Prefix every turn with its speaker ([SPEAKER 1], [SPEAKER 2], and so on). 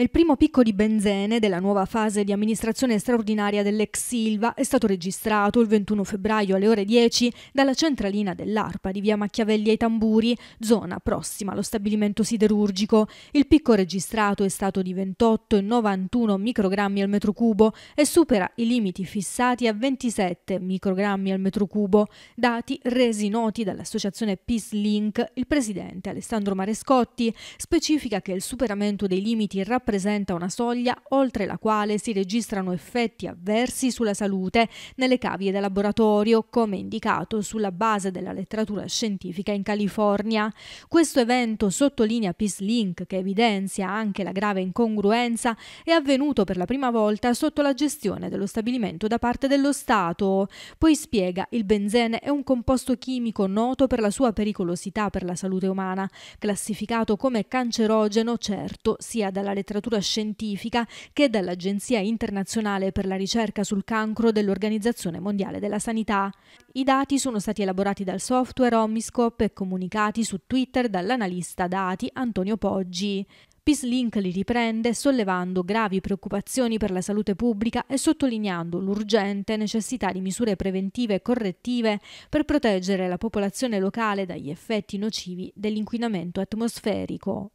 [SPEAKER 1] il primo picco di benzene della nuova fase di amministrazione straordinaria dell'ex Silva è stato registrato il 21 febbraio alle ore 10 dalla centralina dell'ARPA di via Machiavelli ai Tamburi, zona prossima allo stabilimento siderurgico. Il picco registrato è stato di 28,91 microgrammi al metro cubo e supera i limiti fissati a 27 microgrammi al metro cubo, dati resi noti dall'associazione Peace Link. Il presidente Alessandro Marescotti specifica che il superamento dei limiti rappresenta rappresenta una soglia oltre la quale si registrano effetti avversi sulla salute nelle cavie da laboratorio, come indicato sulla base della letteratura scientifica in California. Questo evento sottolinea Peace Link, che evidenzia anche la grave incongruenza, è avvenuto per la prima volta sotto la gestione dello stabilimento da parte dello Stato. Poi spiega il benzene è un composto chimico noto per la sua pericolosità per la salute umana, classificato come cancerogeno certo sia dalla letteratura letteratura scientifica che dall'Agenzia internazionale per la ricerca sul cancro dell'Organizzazione Mondiale della Sanità. I dati sono stati elaborati dal software Omiscope e comunicati su Twitter dall'analista dati Antonio Poggi. PeaceLink li riprende sollevando gravi preoccupazioni per la salute pubblica e sottolineando l'urgente necessità di misure preventive e correttive per proteggere la popolazione locale dagli effetti nocivi dell'inquinamento atmosferico.